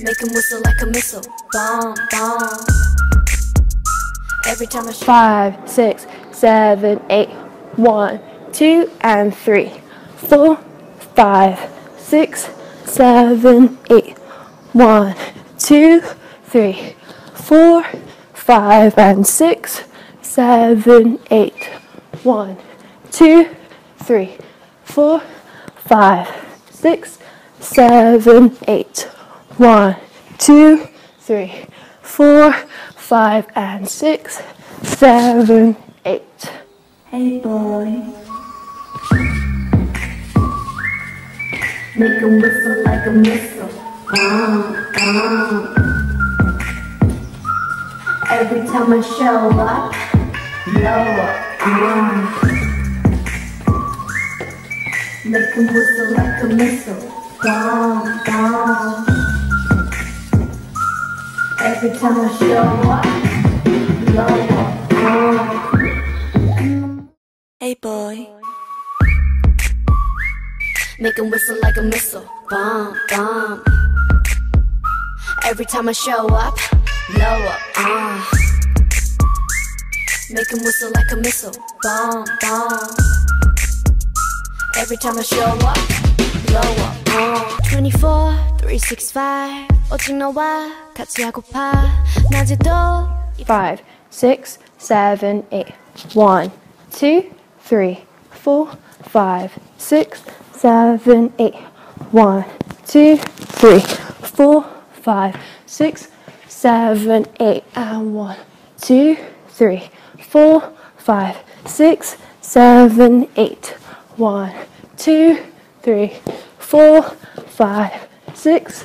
Make him whistle like a missile. Bomb, bomb. Every time I sh- five, six, seven, eight. One, two, and three, four, five, six, seven, eight. One, two, three, four, five, and six, seven, eight. One, two, three, four, five, six, seven, eight. One, two, three, four, five, and six, seven, eight. Hey boy. Make him whistle like a missile. Bomb, bomb. Every time I show up, blow up. Uh. Make him whistle like a missile. Bomb, bomb. Every time I show up, blow. Uh. Hey boy. Make him whistle like a missile. Bomb, bomb. Every time I show up, blow up. Ah. Make him whistle like a missile. Bomb, bomb. Every time I show up, blow up. Ah. 24, 365. Five, six, seven, eight. One, two, three, four, five, six, seven, eight. One, two, three, four, five, six, seven, eight. And one, two, three, four, five, six, seven, eight. One, two, three, four, five, six,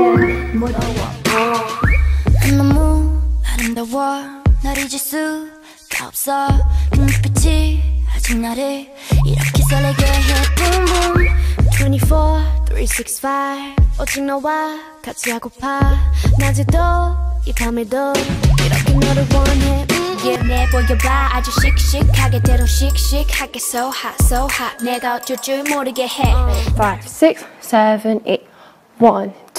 렇게 너를 원해 Yeah 모두 너무 아름다워 날 잊을 수가 없어 그 눈빛이 아직 나를 이렇게 설레게 해 Boom boom 24, 365 오직 너와 같이 하고파 낮에도 이 밤에도 이렇게 너를 원해 음, yeah. 내보여봐 아주 씩씩하게 대로 씩씩하게 So hot, so hot 내가 어쩔 줄 모르게 해 five, six, seven, eight. One,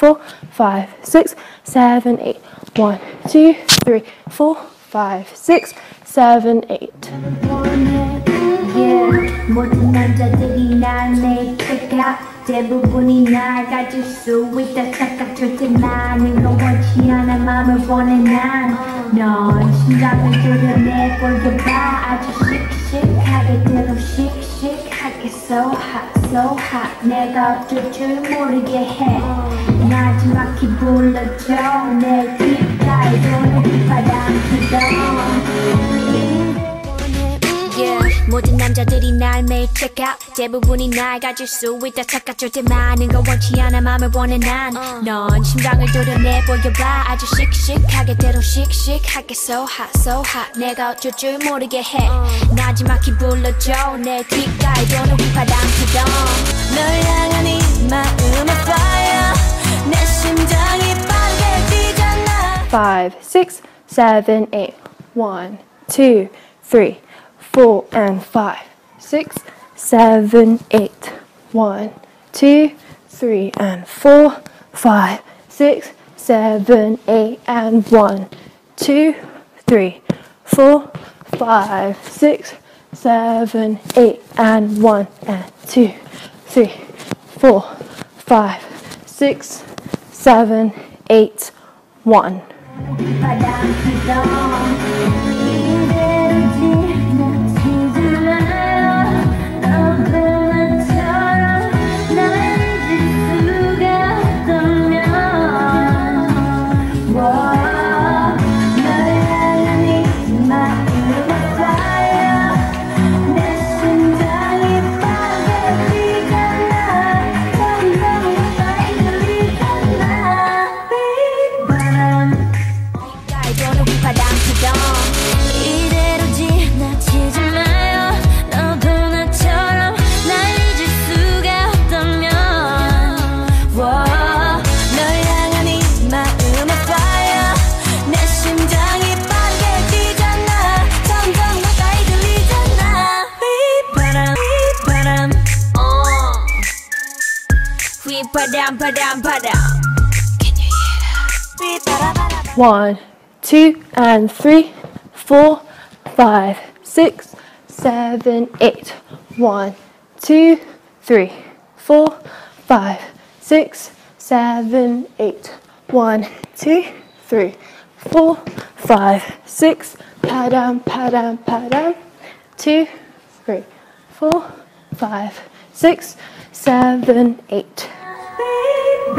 four, five, six, seven, eight. One, two, three, four, five, six, seven, eight. 대부분이 날 가질 수 있다 착각했지만 이건 원치 않아 마음을 보내 So hot, so hot 내가 어쩔 줄 모르게 해 마지막히 불러줘 내 귓가에 도는 바람 Yeah. 모든 남자들이 날 매일 check out. 대부분이 날 가질 수 있다 착각 절대 많은 건 원치 않아 맘을 원해 난넌 심장을 도려내 보여봐. 아주 씩씩하게 대로 씩씩하게 So hot so hot. 내가 어쩔 줄 모르게 해. 마지막히 불러줘. 내 귓가에 도는 휘파람 피던. 널 향한 이 마음의 fire. 내 심장이 빠르게 뛰잖아. Five, six, seven, eight. One, two, three, four, and five, six, seven, eight. One, two, three, and four, five, six, seven, eight, and one, two, three, four, five, six, seven, eight, and one, and two, three, four, five, six, seven, eight. one. padam, padam, padam. Can you hear that? One, two, and three, four, five, six, seven, eight. One, two, three, four, five, six, seven, eight. One, two, three, four, five, six. Padam, padam, padam. Two, three, four, five, six, seven, eight.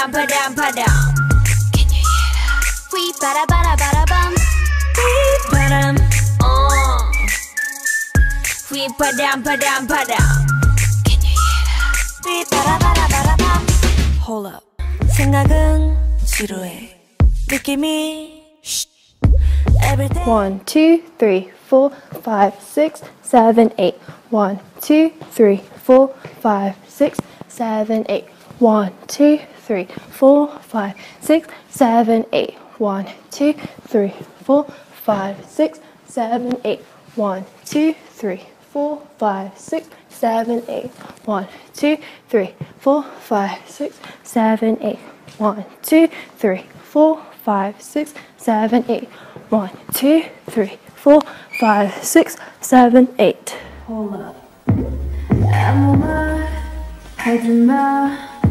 down, put down, put down. Can you hear that? We bada bada bada bum. We bada. Oh. Uh. We put down, put down, put down. Can you hear that? We bada bada bada bum. Hold up. 생각은 지루해. 느낌이 One, two, three, four, five, six, seven, eight. One, two, three, four, five, six, seven, eight. One, two, three, four, five, six, seven, eight. One, two, three, four, five, six, seven, eight. One, two, three, four, five, six, seven, eight. One, two, three, four, five, six, seven, eight. One, two, three, four, five, six, seven, eight. One, two, three, four, five, six, seven, eight. Hold up. 아무 말 하지 마.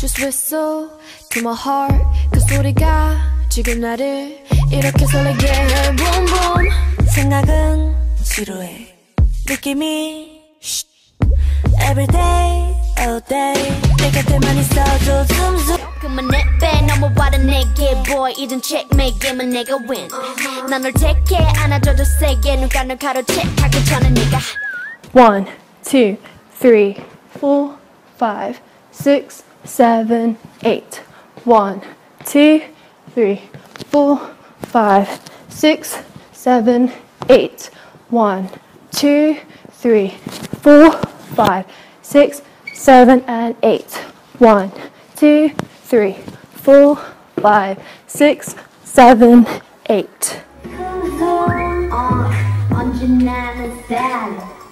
Just whistle to my heart 그 소리가 지금 나를 이렇게 설레게 해 Boom boom 생각은 지루해. 느낌이 Everyday, all day 내 곁에만 있어줘 zoom zoom 그만 내빼 넘어와라 내게 boy 이젠 checkmate 게임은 내가 win 난널 택해 안아줘도 세게 누가 널 가로채 하기 전에 네가 One, two, three, four, five, six, seven, eight. One, two, three, four, five, six, seven, eight. One, two, three, four, five, six, seven, and eight. One, two, three, four, five, six, seven, eight.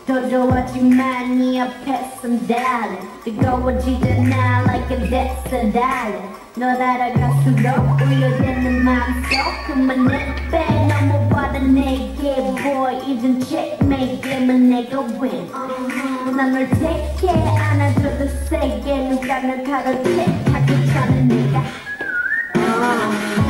어, 언제나 는 style 더 좋아지만 네 앞에선 달라 뜨거워지잖아 like a desert island 너 날아갈수록 울려대는 맘속 그만 내빼 넘어와라 내게 boy 이젠 checkmate 게임은 내가 win 난널 택해 안아줘도 세게 누가 널 가로채 하기 전에 네가 zoom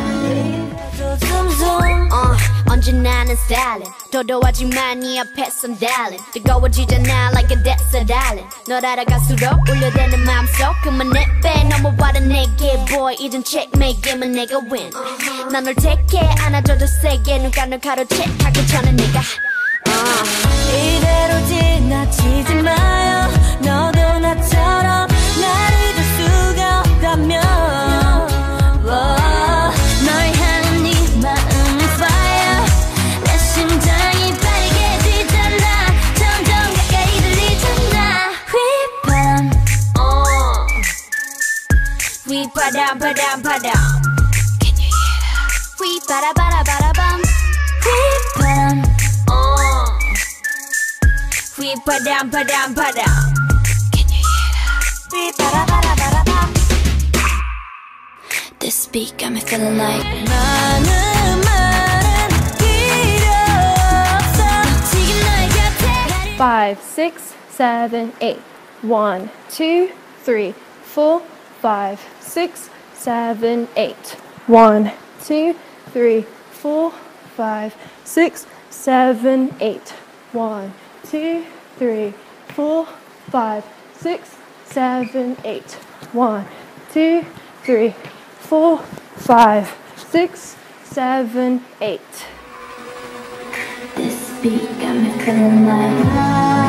어, 언제 나는 스타일링 도도하지만 네 앞에선 darling 뜨거워지잖아 like a desert island 널 알아갈수록 울려대는 맘속 그만 내빼. 넘어와라 내게 boy. 이젠 checkmate 게임은 내가 win. 난널 택해 안아줘도 세게. 누가 널 가로채 하기 전에 내가 uh. 이대로 지나치지 마요. 너도 나처럼 Bada bada bada bum. Whip bum. Oh. Whip ba dum ba This beat got me feeling like. Five, six, seven, eight. One, two, three, four, five, six, seven, eight. One, two, three four, five, six, seven, eight. One, two, three, four, five, six, seven, eight. One, two, three, four, five, six, seven, eight. This beat got me feeling like